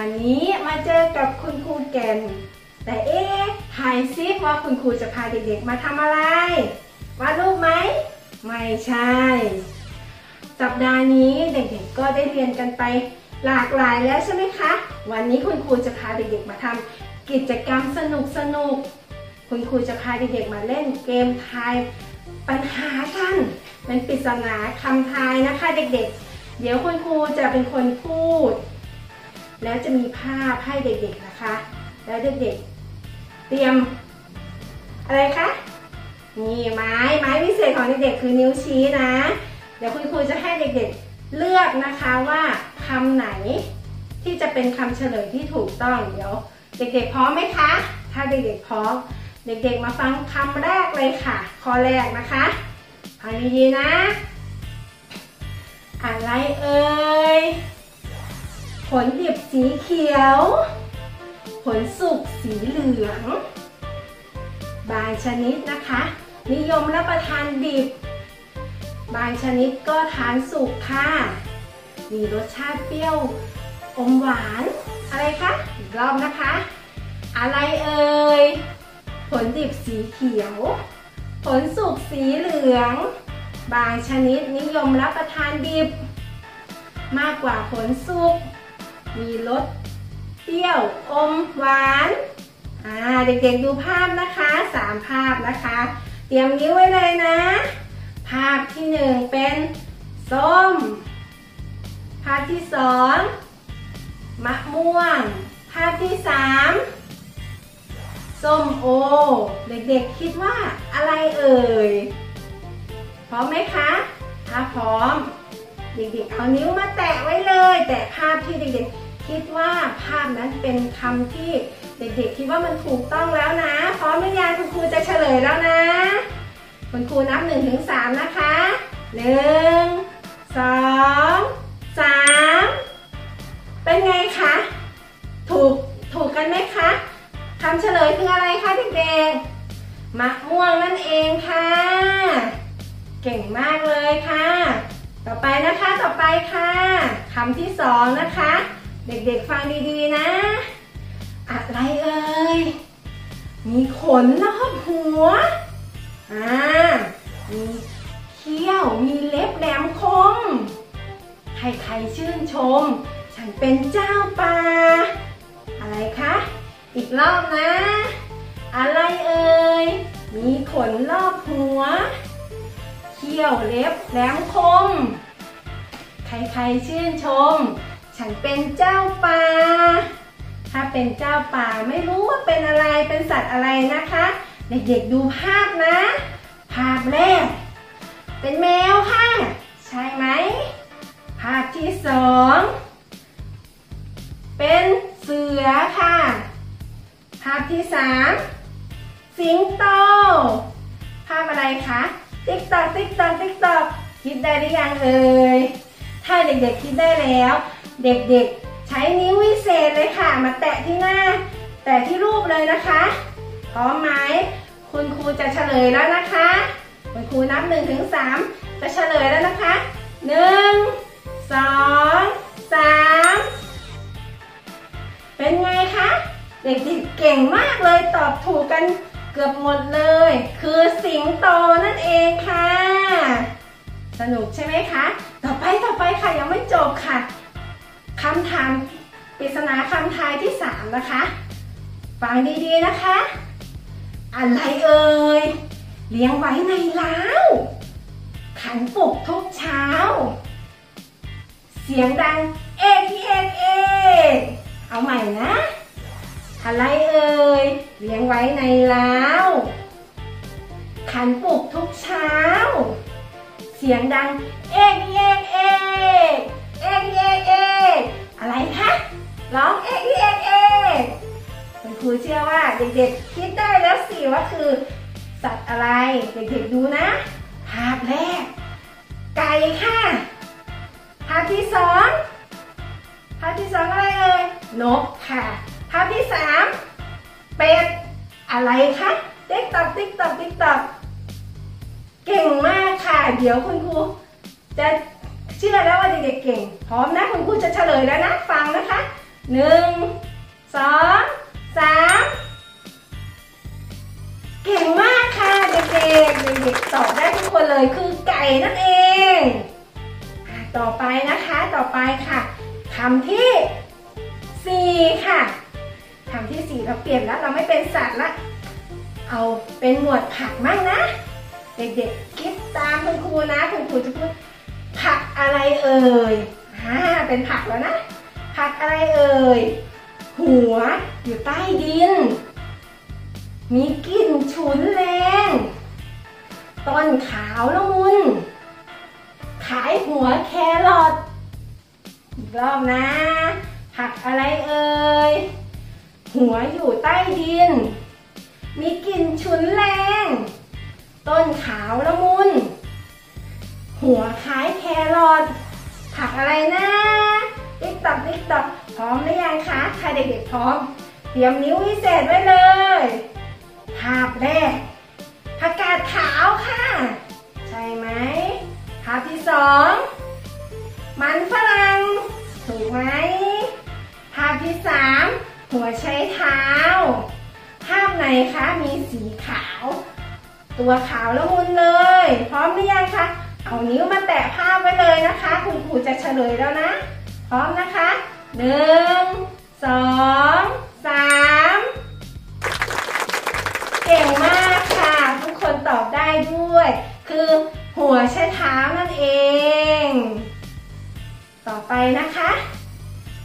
วันนี้มาเจอกับคุณครูแก่น แต่เอ๊ะทายซิว่าคุณครูจะพาเด็กๆมาทำอะไรวาดรูปไหม ไม่ใช่ สัปดาห์นี้เด็กๆก็ได้เรียนกันไปหลากหลายแล้วใช่ไหมคะ วันนี้คุณครูจะพาเด็กๆมาทำกิจกรรมสนุกๆคุณครูจะพาเด็กๆมาเล่นเกมทายปัญหากันเป็นปริศนาคำทายนะคะเด็กๆ เดี๋ยวคุณครูจะเป็นคนพูด แล้วจะมีภาพให้เด็กๆนะคะ แล้วเด็กๆ เตรียม อะไรคะนี่ไม้ไม้พิเศษของเด็กๆคือนิ้วชี้นะ เดี๋ยวคุณครูจะให้เด็กๆเลือกนะคะว่าคำไหนที่จะเป็นคำเฉลยที่ถูกต้องเดี๋ยว เด็กๆพร้อมไหมคะ ถ้าเด็กๆพร้อม เด็กๆมาฟังคำแรกเลยค่ะ ข้อแรกนะคะฟังดีๆนะ อะไรเอ่ย ผลดิบสีเขียว ผลสุกสีเหลือง บางชนิดนะคะ นิยมรับประทานดิบ บางชนิดก็ทานสุกค่ะ มีรสชาติเปรี้ยว อมหวาน อะไรคะอีกรอบนะคะ อะไรเอ่ย ผลดิบสีเขียว ผลสุกสีเหลือง บางชนิดนิยมรับประทานดิบ มากกว่าผลสุก มีรสเปรี้ยวอมหวานอ่าเด็กๆดูภาพนะคะสามภาพนะคะ เตรียมนิ้วไว้เลยนะ ภาพที่หนึ่งเป็นส้ม ภาพที่สองมะม่วง ภาพที่สามส้มโอ เด็กๆคิดว่าอะไรเอ่ย พร้อมไหมคะ ถ้าพร้อม เด็กๆเอานิ้วมาแตะไว้เลย แต่ภาพที่เด็กๆ คิดว่าภาพนั้นเป็นคำที่เด็กๆคิดว่ามันถูกต้องแล้วนะ พร้อมหรือยังคุณครูจะเฉลยแล้วนะ คุณครูนับ1นถึงสนะคะหนึ่งสองสามเป็นไงคะ ถูกถูกกันไหมคะคำเฉลยคืออะไรคะเด็กๆมะม่วงนั่นเองค่ะ เก่งมากเลยค่ะ ต่อไปนะคะต่อไปค่ะคำที่สองนะคะ เด็กๆฟังดีๆนะ อะไรเอ่ย มีขนรอบหัว อ่า มีเขี้ยว มีเล็บแหลมคม ใครๆชื่นชม ฉันเป็นเจ้าป่า อะไรคะ อีกรอบนะ อะไรเอ่ย มีขนรอบหัว เขี้ยวเล็บแหลมคม ใครๆชื่นชม ฉันเป็นเจ้าป่าถ้าเป็นเจ้าป่าไม่รู้ว่าเป็นอะไร เป็นสัตว์อะไรนะคะ เด็กๆดูภาพนะ ภาพแรก เป็นแมวค่ะ ใช่ไหม ภาพที่สอง เป็นเสือค่ะ ภาพที่สามสิงโต ภาพอะไรคะ ติ๊กตอกติ๊กตอกติ๊กตอกคิดได้หรือยังเอ่ย ถ้าเด็กๆคิดได้แล้ว เด็กๆ ใช้นิ้ววิเศษเลยค่ะ มาแตะที่หน้า แตะที่รูปเลยนะคะ พร้อมไหมคุณครูจะเฉลยแล้วนะคะ คุณครูนับ1นถึงสจะเฉลยแล้วนะคะ 1 2 3 เป็นไงคะ เด็กๆเก่งมากเลยตอบถูกกันเกือบหมดเลย คือสิงโตนั่นเองค่ะ สนุกใช่ไหมคะ ต่อไปต่อไปค่ะยังไม่จบค่ะ คำถามปริศนาคำทายที่ 3 นะคะ ฟังดีๆนะคะ อะไรเอ่ย เลี้ยงไว้ในเล้าขันปลุกทุกเช้า เสียงดังเอกเอกเอกเอาใหม่นะ อะไรเอ่ย เลี้ยงไว้ในเล้าขันปลุกทุกเช้า เสียงดังเอกเอกเอกเอกเอกเอะไรคะร้องเอกเอกเอคุณครูเชื่อว่าเด็กๆคิดได้แล้วสิว่าคือสัตว์อะไรเด็กๆดูนะภาพแรก ไก่ค่ะภาพที่สองภาพที่สองอะไรเอ่ยนกค่ะภาพที่สามเป็ดอะไรคะติ๊กตอกติ๊กตอกติ๊กตอกเก่งมากค่ะ เดี๋ยวคุณครูจะ เชื่อแล้วว่าเด็กๆเก่ง พร้อมนะคุณครูจะเฉลยแล้วนะ ฟังนะคะหนึ่งสองสามเก่งมากค่ะเด็กๆเด็กๆตอบได้ทุกคนเลยคือไก่นั่นเอง ต่อไปนะคะต่อไปค่ะคำที่สี่ค่ะคำที่สี่เราเปลี่ยนแล้วเราไม่เป็นสัตว์ละ เอาเป็นหมวดผักมั่งนะ เด็กๆคิดตามคุณครูนะคุณครูจะพูด ผักอะไรเอ่ยอ่าเป็นผักแล้วนะ ผักอะไรเอ่ย หัวอยู่ใต้ดิน มีกลิ่นฉุนแรง ต้นขาวละมุน ขายหัวแครอท อีกรอบนะ ผักอะไรเอ่ย หัวอยู่ใต้ดิน มีกลิ่นฉุนแรง ต้นขาวละมุน หัวคล้ายแครอทผักอะไรนะติ๊กตอกติ๊กตอกพร้อมหรือยังคะถ้าเด็กๆพร้อม เตรียมนิ้ววิเศษไว้เลยภาพแรกผักกาดขาวค่ะ ใช่ไหมภาพที่สองมันฝรั่งถูกไหมภาพที่สามหัวใช้เท้า ภาพไหนคะมีสีขาว ตัวขาวละมุนเลย พร้อมหรือยังคะ เอานิ้วมาแตะภาพไว้เลยนะคะ คุณครูจะเฉลยแล้วนะ พร้อมนะคะหนึ่งสองสามเก่งมากค่ะ ทุกคนตอบได้ด้วย คือหัวใช้เท้านั่นเอง ต่อไปนะคะ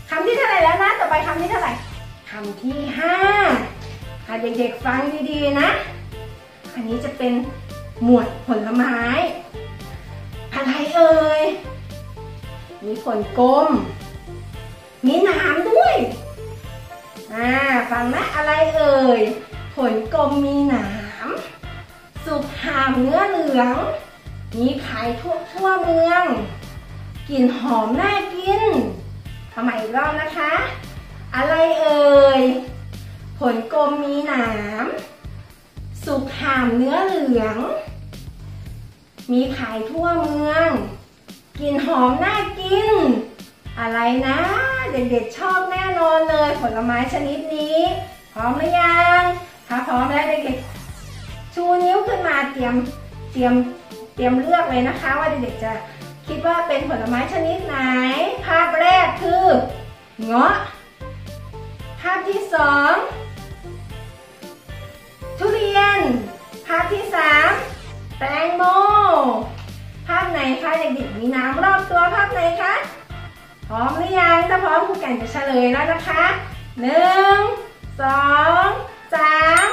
คำที่เท่าไหร่แล้วนะ ต่อไปคำที่เท่าไหร่คำที่ห้าค่ะเด็กๆฟังดีๆนะ อันนี้จะเป็นหมวดผลไม้ อะไรเอ่ย มีผลกลม มีหนามด้วย อ่า ฟังนะอะไรเอ่ยผลกลมมีหนาม สุกหามเนื้อเหลือง มีขายทั่วทั่วเมือง กลิ่นหอมน่ากินทำไมอีกรอบนะคะ อะไรเอ่ย ผลกลมมีหนาม สุกหามเนื้อเหลือง มีขายทั่วเมืองกลิ่นหอมน่ากิน อะไรนะ เด็กๆชอบแน่นอนเลยผลไม้ชนิดนี้ พร้อมหรือยังถ้าพร้อมแล้วเด็กๆชูนิ้วขึ้นมาเตรียมเตรียมเตรียมเลือกเลยนะคะ ว่าเด็กๆจะคิดว่าเป็นผลไม้ชนิดไหน ภาพแรกคือเงาะ ภาพที่สองทุเรียน มีน้ำรอบตัวภาพไหนคะ พร้อมหรือยังถ้าพร้อมครูแก่นจะเฉลยแล้วนะคะหนึ่งสองสาม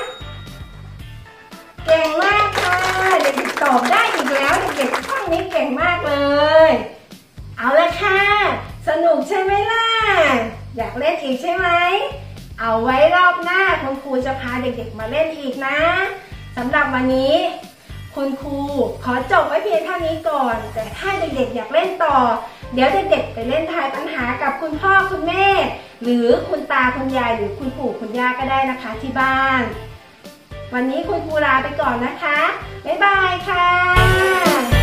เก่งมากค่ะเด็กๆตอบได้อีกแล้วเด็กๆข้อนี้เก่งมากเลย เอาละค่ะ สนุกใช่ไหมล่ะ อยากเล่นอีกใช่ไหมเอาไว้รอบหน้าคุณครูจะพาเด็กๆมาเล่นอีกนะสำหรับวันนี้ คุณครูขอจบไว้เพียงเท่านี้ก่อน แต่ถ้าเด็กๆอยากเล่นต่อ เดี๋ยวเด็กๆไปเล่นทายปัญหากับคุณพ่อคุณแม่ หรือคุณตาคุณยายหรือคุณปู่คุณย่าก็ได้นะคะที่บ้าน วันนี้คุณครูลาไปก่อนนะคะ บ๊ายบายค่ะ